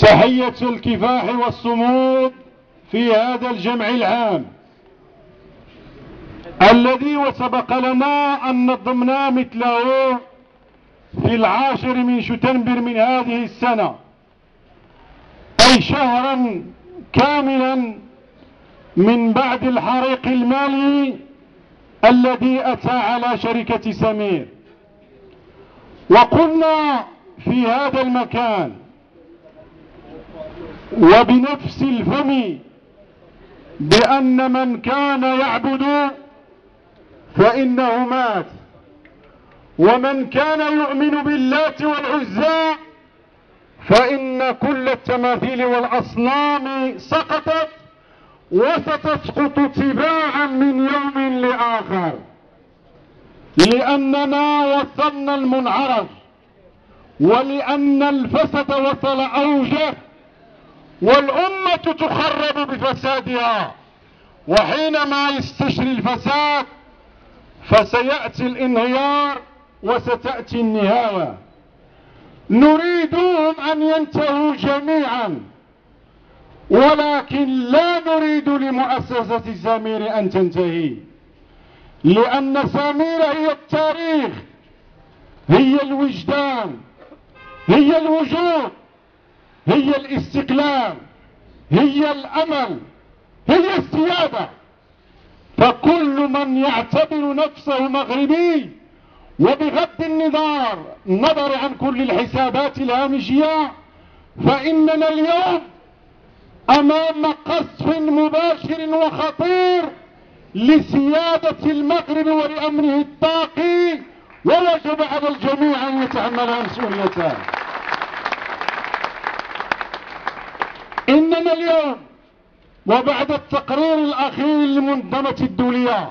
تحية الكفاح والصمود في هذا الجمع العام. الذي وسبق لنا أن نظمنا مثله في العاشر من شتنبر من هذه السنة. أي شهرا كاملا من بعد الحريق المالي الذي أتى على شركة سمير. وقلنا في هذا المكان وبنفس الفم بأن من كان يعبد فإنه مات. ومن كان يؤمن باللات والعزى فإن كل التماثيل والأصنام سقطت وستسقط تباعا من يوم لآخر. لأننا وصلنا المنعرج ولأن الفسد وصل أوجه والأمة تخرب بفسادها. وحينما يستشري الفساد فسيأتي الانهيار وستأتي النهاية. نريدهم أن ينتهوا جميعا ولكن لا نريد لمؤسسة سامير أن تنتهي لأن سامير هي التاريخ هي الوجدان هي الوجود. هي الاستقلال هي الأمل هي السيادة فكل من يعتبر نفسه مغربي وبغض النظر نظر عن كل الحسابات الهامشية فإننا اليوم أمام قصف مباشر وخطير لسيادة المغرب ولأمنه الطاقي ووجب على الجميع أن يتحمل مسؤوليته إننا اليوم وبعد التقرير الأخير للمنظمة الدولية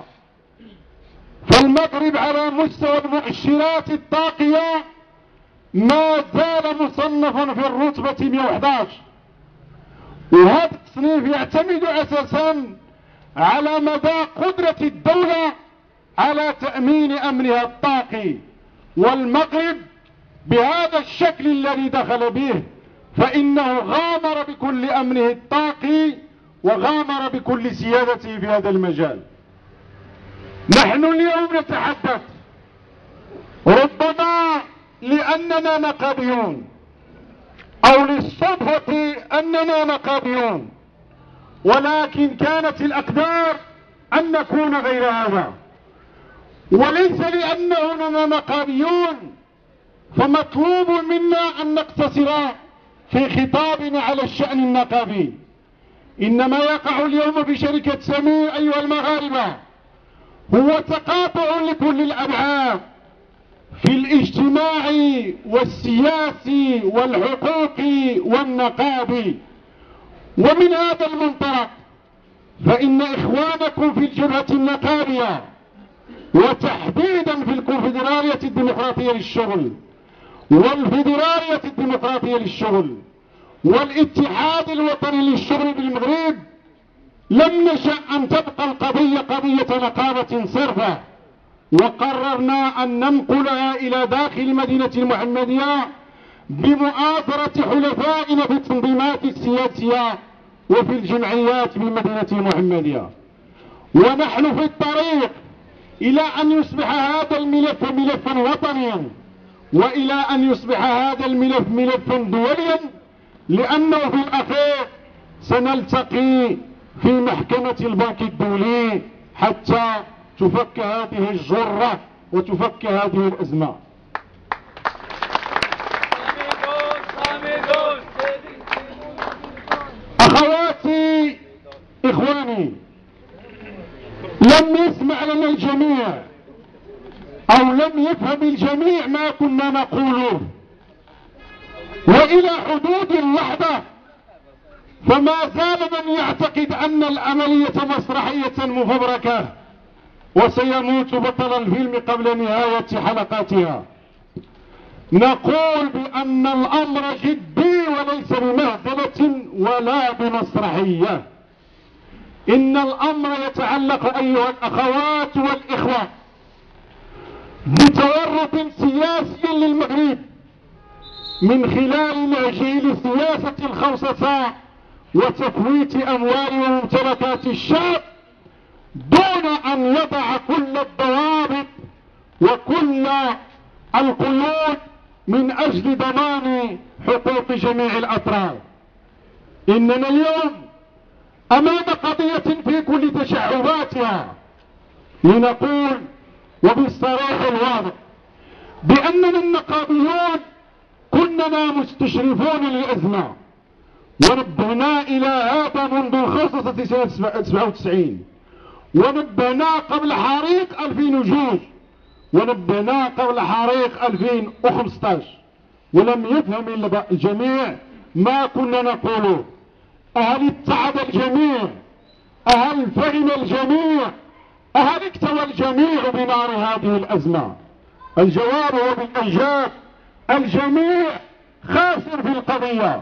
فالمغرب على مستوى المؤشرات الطاقية ما زال مصنفا في الرتبة 111 وهذا التصنيف يعتمد أساسا على مدى قدرة الدولة على تأمين أمنها الطاقي والمغرب بهذا الشكل الذي دخل به. فإنه غامر بكل أمنه الطاقي وغامر بكل سيادته في هذا المجال. نحن اليوم نتحدث ربما لأننا نقابيون أو للصدفة أننا نقابيون ولكن كانت الأقدار أن نكون غير هذا. وليس لأننا نقابيون فمطلوب منا أن نقتصر في خطابنا على الشأن النقابي. إنما يقع اليوم في شركة سمير أيها المغاربة هو تقاطع لكل الأبعاد في الاجتماع والسياسي والحقوقي والنقابي ومن هذا المنطلق فإن إخوانكم في الجبهة النقابية وتحديدا في الكونفدرالية الديمقراطية للشغل والفيدرالية الديمقراطية للشغل والاتحاد الوطني للشغل بالمغرب لم نشأ أن تبقى القضية قضية نقابة صرفة وقررنا أن ننقلها إلى داخل مدينة المحمدية بمؤازرة حلفائنا في التنظيمات السياسية وفي الجمعيات في مدينة المحمدية. ونحن في الطريق إلى أن يصبح هذا الملف ملفا وطنيا. وإلى أن يصبح هذا الملف ملفا دوليا لأنه في الأخير سنلتقي في محكمة البنك الدولي حتى تفك هذه الجرة وتفك هذه الأزمة. أخواتي إخواني لم يسمع لنا الجميع أو لم يفهم الجميع ما كنا نقوله وإلى حدود اللحظة فما زال من يعتقد أن العملية مسرحية مفبركة وسيموت بطل الفيلم قبل نهاية حلقاتها. نقول بأن الأمر جدي وليس بمهزلة ولا بمسرحية. إن الأمر يتعلق أيها الأخوات والإخوة. بتورط سياسي للمغرب من خلال معجيل سياسة الخوصة وتفويت أموال وممتلكات الشعب دون أن يضع كل الضوابط وكل القيود من أجل ضمان حقوق جميع الأطراف. إننا اليوم أمام قضية في كل تشعباتها لنقول وبالصراحة الواضح بأننا النقابيون كننا مستشرفون للأزمة ونبهنا إلى هذا منذ الخصصة سنة 97 ونبهنا قبل حريق 2002 ونبهنا قبل حريق 2015 ولم يفهم الجميع ما كنا نقوله. أهل اتعب الجميع. أهل فهم الجميع. أهل اكتوى الجميع بنار هذه الأزمة الجواب هو بالإيجاب الجميع خاسر في القضية.